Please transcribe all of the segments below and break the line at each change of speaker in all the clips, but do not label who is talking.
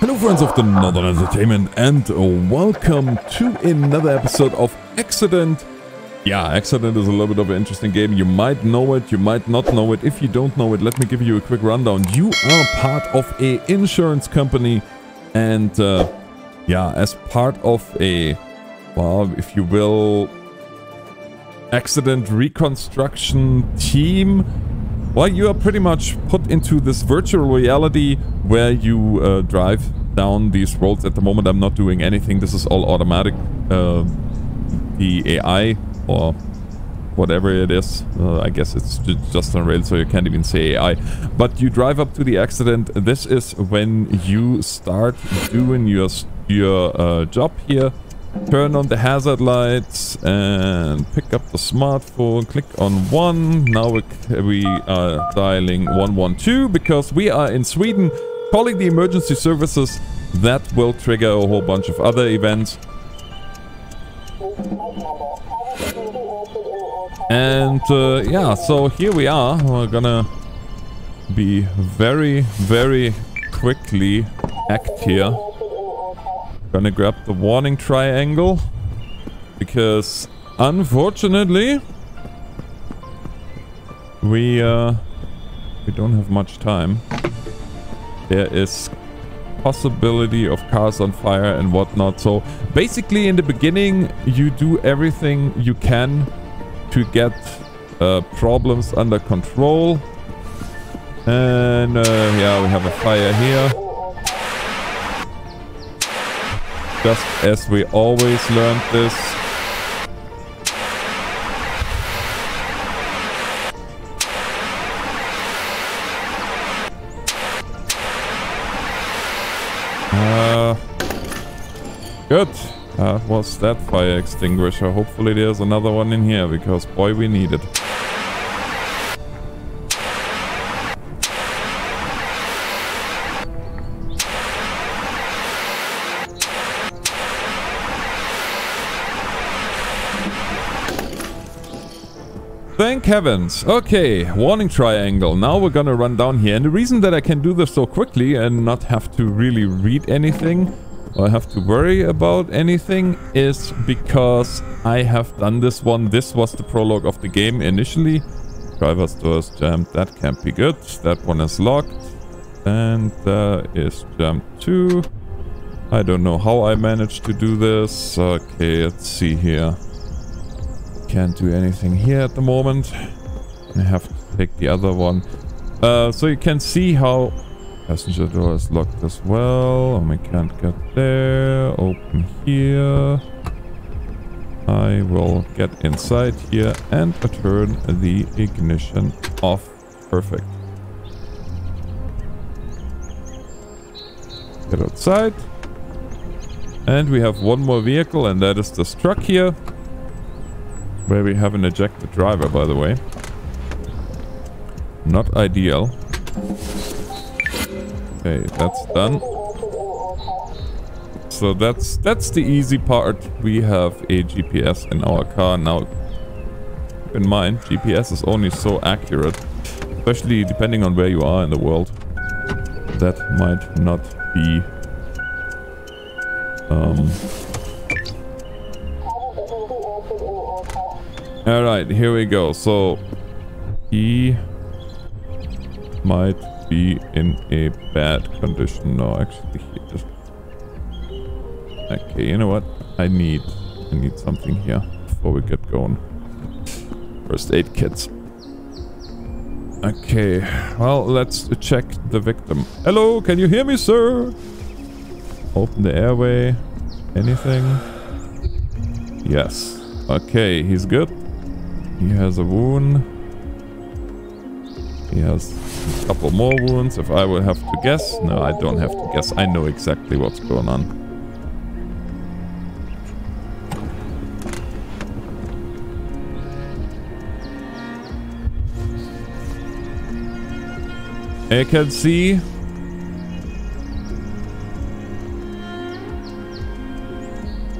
Hello friends of the Northern Entertainment and welcome to another episode of Accident. Yeah, Accident is a little bit of an interesting game. You might know it, you might not know it. If you don't know it, let me give you a quick rundown. You are part of a insurance company and uh, yeah, as part of a, well, if you will, accident reconstruction team, well, you are pretty much put into this virtual reality where you uh, drive down these roads. At the moment, I'm not doing anything. This is all automatic. Uh, the AI or whatever it is, uh, I guess it's just on rail, so you can't even say AI. But you drive up to the accident. This is when you start doing your your uh, job here turn on the hazard lights and pick up the smartphone. Click on one. Now we, are dialing 112 because we are in sweden calling the emergency services. That will trigger a whole bunch of other events. And uh, yeah so here we are. We're gonna be very very quickly act here Gonna grab the warning triangle. Because, unfortunately, we, uh, we don't have much time. There is possibility of cars on fire and whatnot. So, basically, in the beginning, you do everything you can to get uh, problems under control. And, uh, yeah, we have a fire here. Just as we always learned this. Uh, good. That was that fire extinguisher. Hopefully there's another one in here, because boy, we need it. Heavens. Okay, warning triangle. Now we're gonna run down here. And the reason that I can do this so quickly and not have to really read anything or have to worry about anything is because I have done this one. This was the prologue of the game initially. Driver's door is jammed. That can't be good. That one is locked. And there is jam 2. I don't know how I managed to do this. Okay, let's see here. Can't do anything here at the moment. I have to take the other one. Uh, so you can see how passenger door is locked as well. And we can't get there. Open here. I will get inside here and turn the ignition off. Perfect. Get outside. And we have one more vehicle and that is this truck here. Where we have an ejected driver, by the way. Not ideal. Okay, that's done. So that's that's the easy part. We have a GPS in our car now. Keep in mind, GPS is only so accurate, especially depending on where you are in the world. That might not be um, Alright, here we go. So, he might be in a bad condition. No, actually, he just... Okay, you know what? I need, I need something here before we get going. First aid kits. Okay, well, let's check the victim. Hello, can you hear me, sir? Open the airway. Anything? Yes. Okay, he's good. He has a wound. He has a couple more wounds. If I will have to guess. No, I don't have to guess. I know exactly what's going on. I can see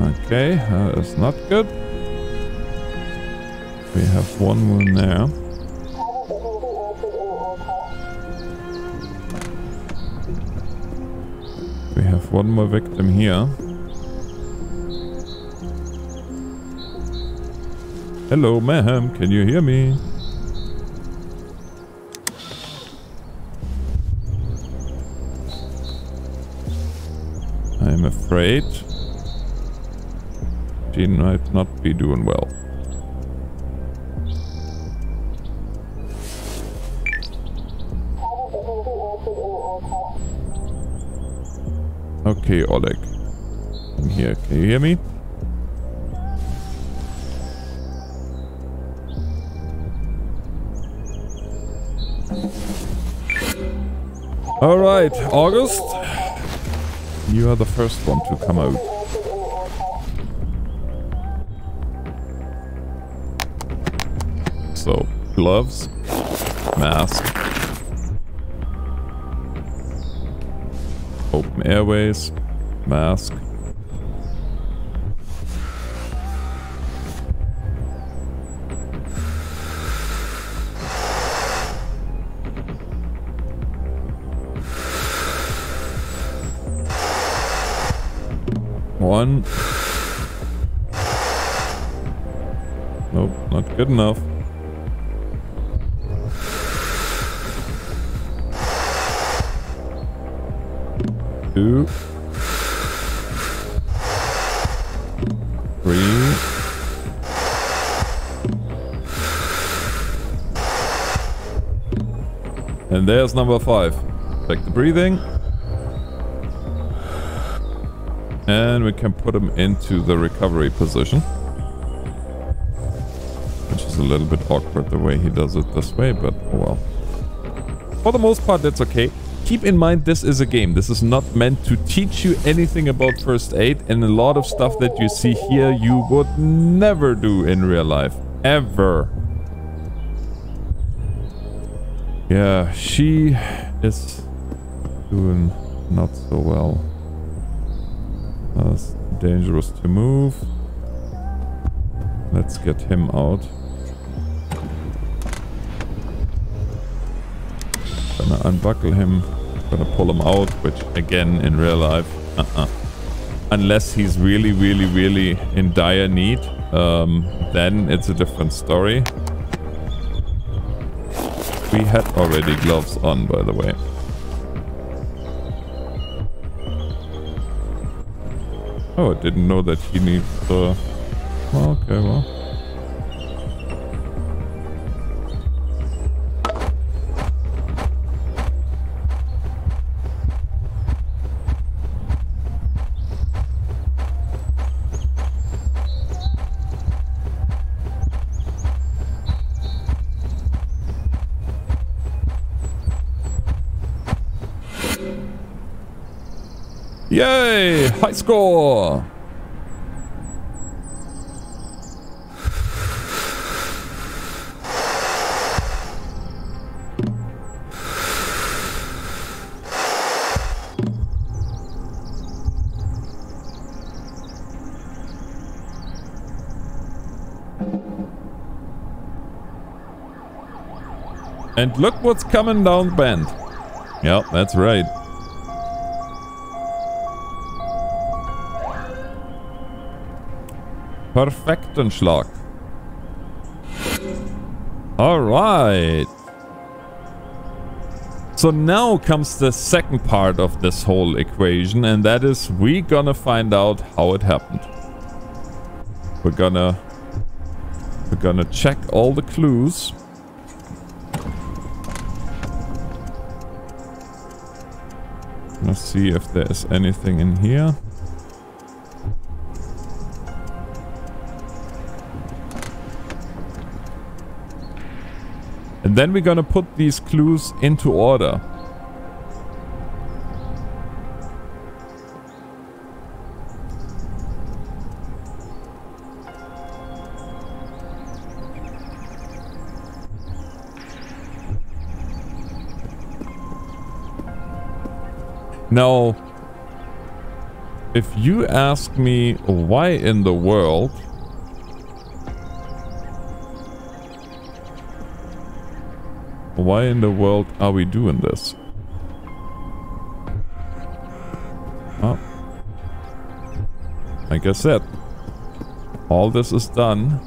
Okay, that is not good. We have one moon there. we have one more victim here. Hello, ma'am. Can you hear me? I'm afraid she might not be doing well. Okay, Oleg. I'm here. Can you hear me? Alright, August. You are the first one to come out. So, gloves, mask, airways, mask. One. Nope, not good enough. Two. Three. And there's number five. Check the breathing. And we can put him into the recovery position. Which is a little bit awkward the way he does it this way, but oh well. For the most part, that's okay. Keep in mind this is a game. This is not meant to teach you anything about first aid. And a lot of stuff that you see here you would never do in real life. Ever. Yeah, she is doing not so well. That's dangerous to move. Let's get him out. Gonna unbuckle him. Gonna pull him out, which again in real life, uh-uh. Unless he's really, really, really in dire need, um, then it's a different story. We had already gloves on, by the way. Oh, I didn't know that he needs the... Uh... okay, well. Yay! High score! And look what's coming down the bend. Yep, that's right. Perfektenschlag. Alright. So now comes the second part of this whole equation and that is we gonna find out how it happened. We're gonna we're gonna check all the clues. Let's see if there's anything in here. And then we're gonna put these clues into order. Now, if you ask me why in the world Why in the world are we doing this? Oh. Like I said, all this is done.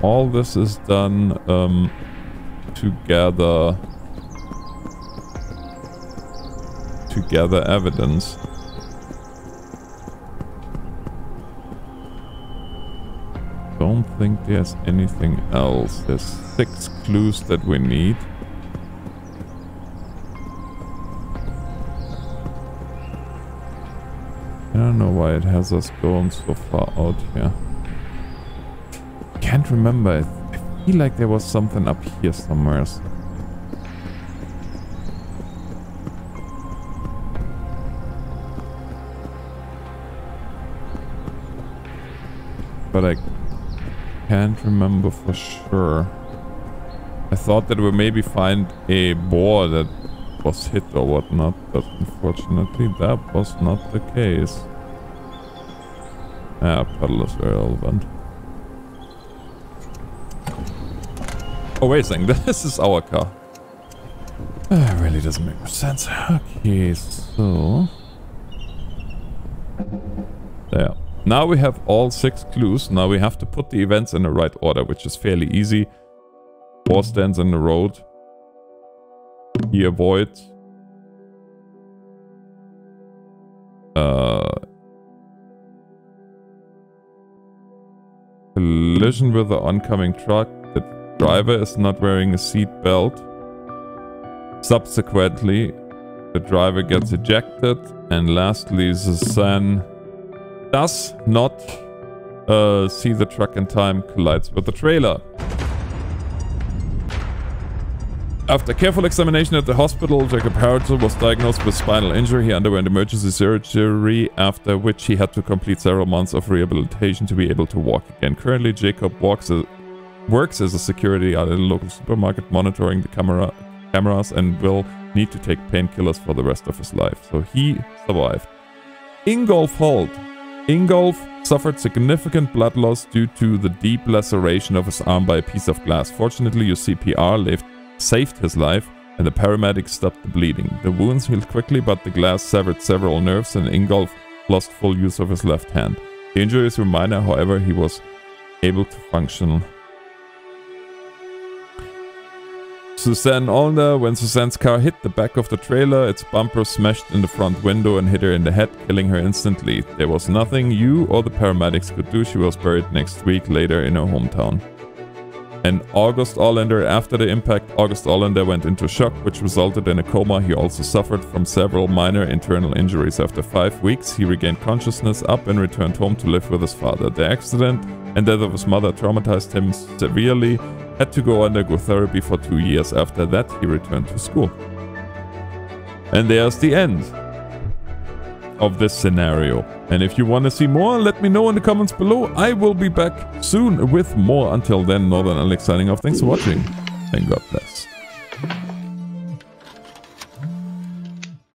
All this is done um, to gather to gather evidence. Think there's anything else. There's six clues that we need. I don't know why it has us going so far out here. Can't remember. I feel like there was something up here somewhere. But I can't remember for sure. I thought that we maybe find a boar that was hit or whatnot, but unfortunately that was not the case. Ah, puddle is irrelevant. Oh, wait a second. This is our car. That really doesn't make much sense. Okay, so... There. Now we have all six clues. Now we have to put the events in the right order, which is fairly easy. War stands in the road. He avoids. Uh, collision with the oncoming truck. The driver is not wearing a seat belt. Subsequently, the driver gets ejected. And lastly, Suzanne does not uh, see the truck in time, collides with the trailer. After careful examination at the hospital, Jacob Harrison was diagnosed with spinal injury. He underwent emergency surgery, after which he had to complete several months of rehabilitation to be able to walk again. Currently, Jacob walks a, works as a security at a local supermarket, monitoring the camera cameras, and will need to take painkillers for the rest of his life. So he survived. Ingolf Holt. Ingolf suffered significant blood loss due to the deep laceration of his arm by a piece of glass. Fortunately, your CPR lived saved his life, and the paramedics stopped the bleeding. The wounds healed quickly, but the glass severed several nerves and Ingolf lost full use of his left hand. The injuries were minor, however, he was able to function. Suzanne Olner, when Suzanne's car hit the back of the trailer, its bumper smashed in the front window and hit her in the head, killing her instantly. There was nothing you or the paramedics could do. She was buried next week later in her hometown. And August Orlander, after the impact, August Orlander went into shock, which resulted in a coma. He also suffered from several minor internal injuries. After five weeks, he regained consciousness up and returned home to live with his father. The accident and death of his mother traumatized him severely, had to go undergo therapy for two years. After that, he returned to school. And there's the end of this scenario. And if you want to see more, let me know in the comments below. I will be back soon with more. Until then, Northern Alex signing off. Thanks for watching and God bless.